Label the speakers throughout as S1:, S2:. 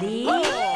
S1: Ready?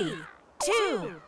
S1: Three, two,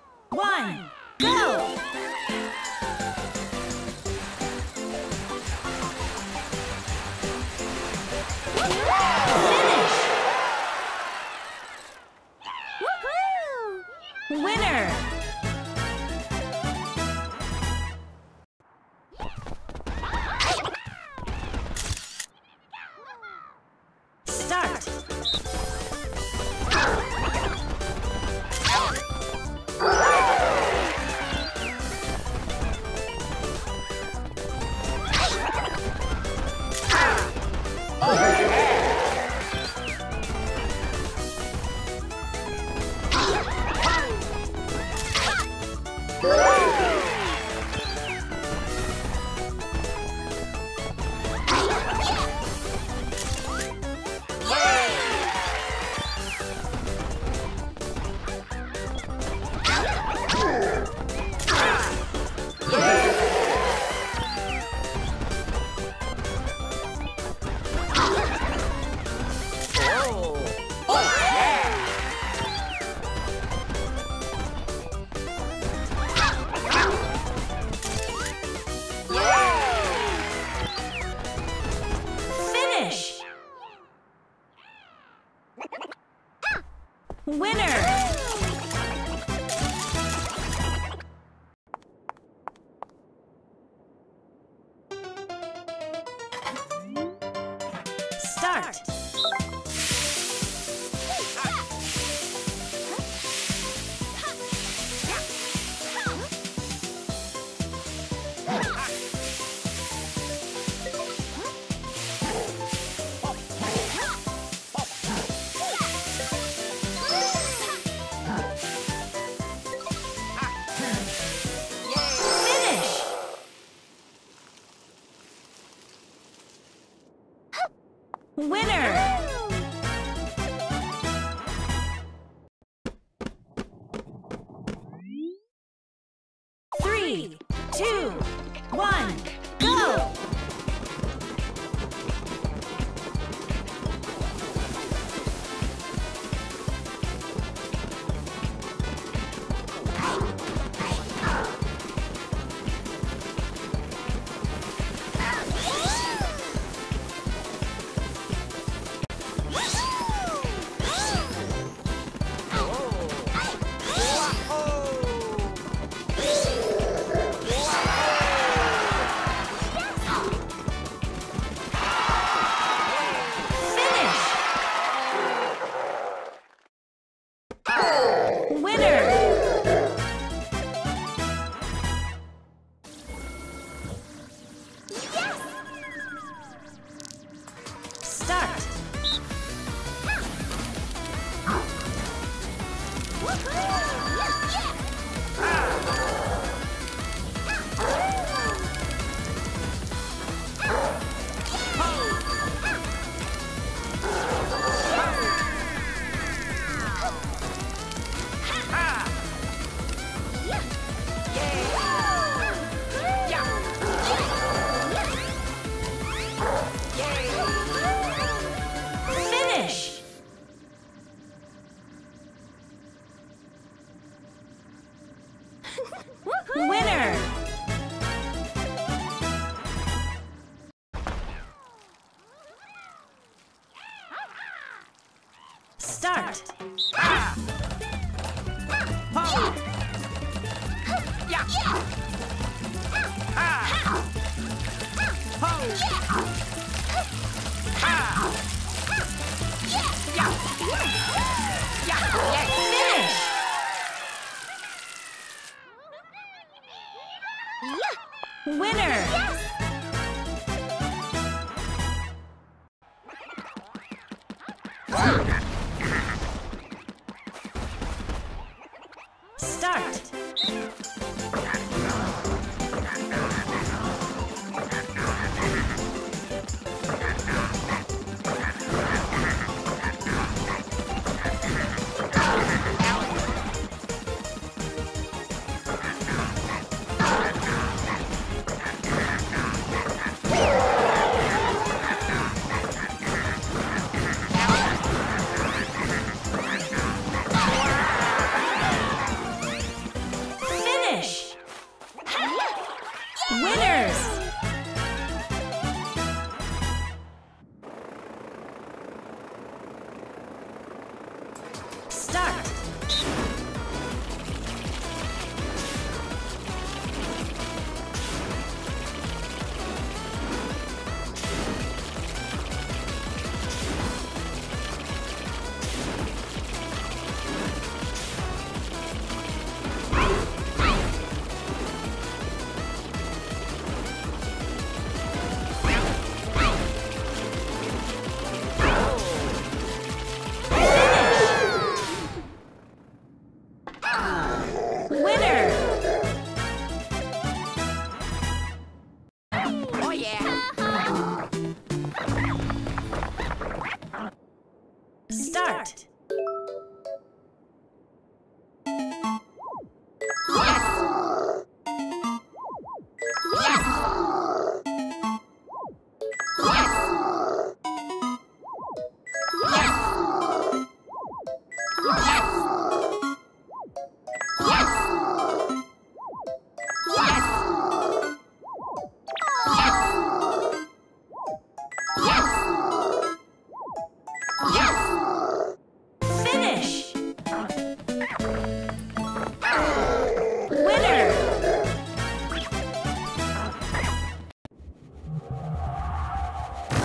S1: Winner!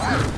S2: Ah!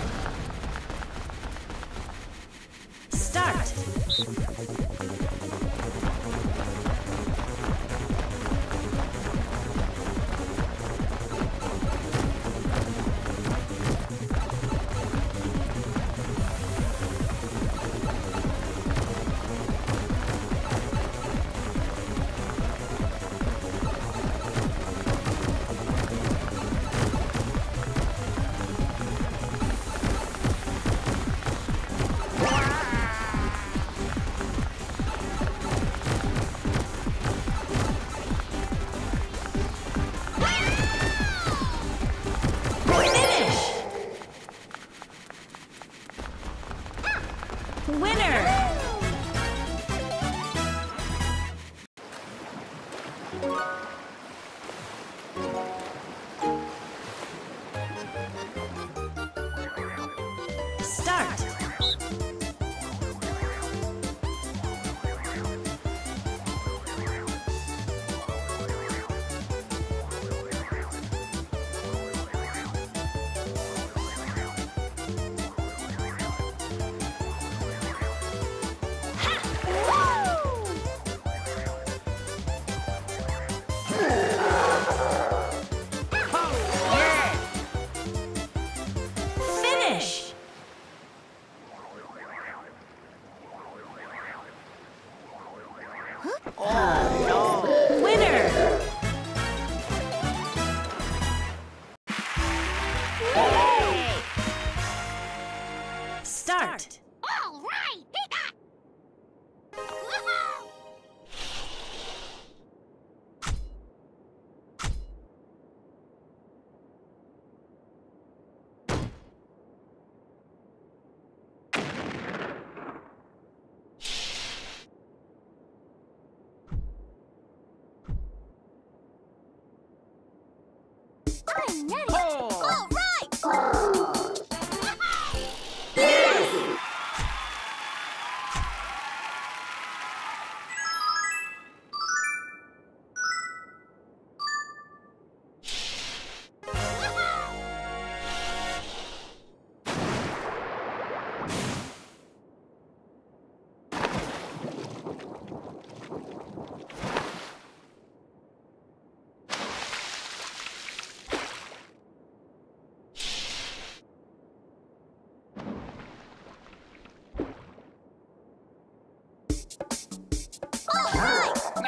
S2: I'm ready.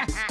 S1: ha
S2: ha!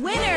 S1: Winners!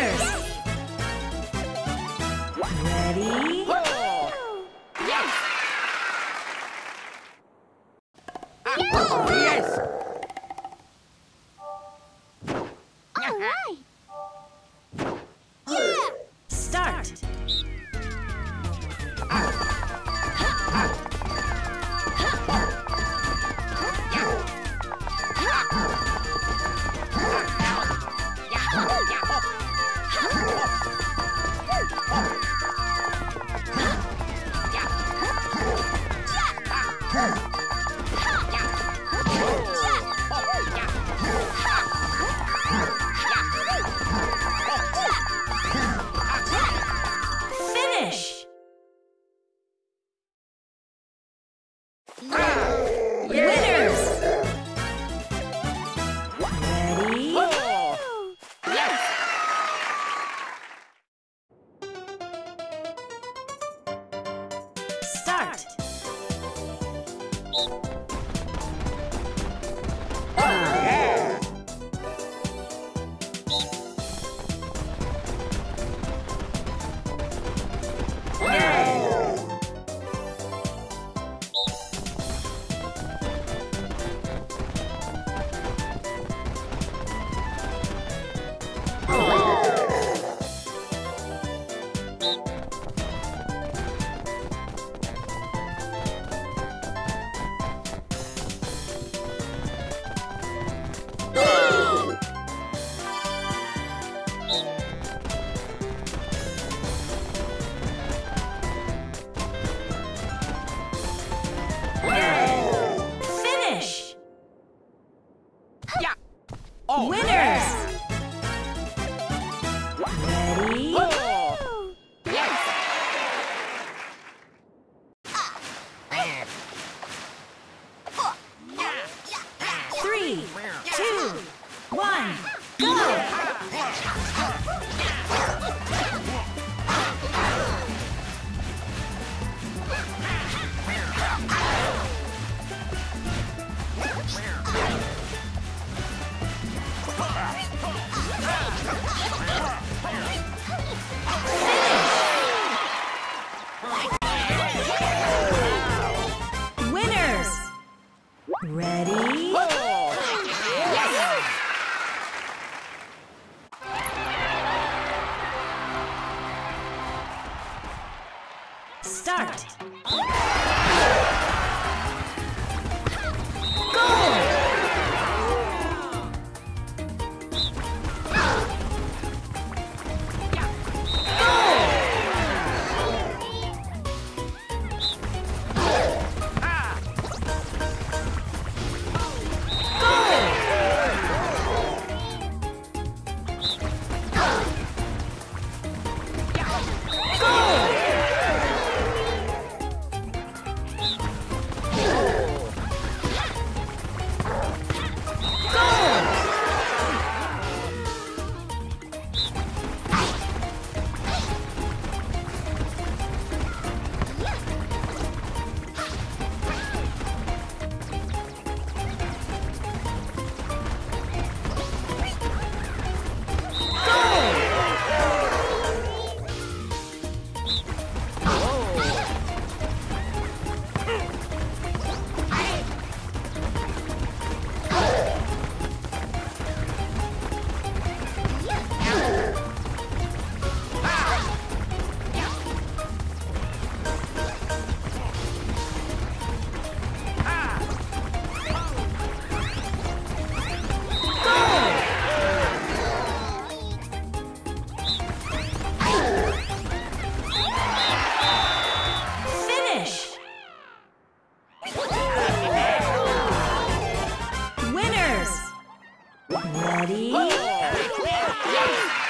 S2: Yes!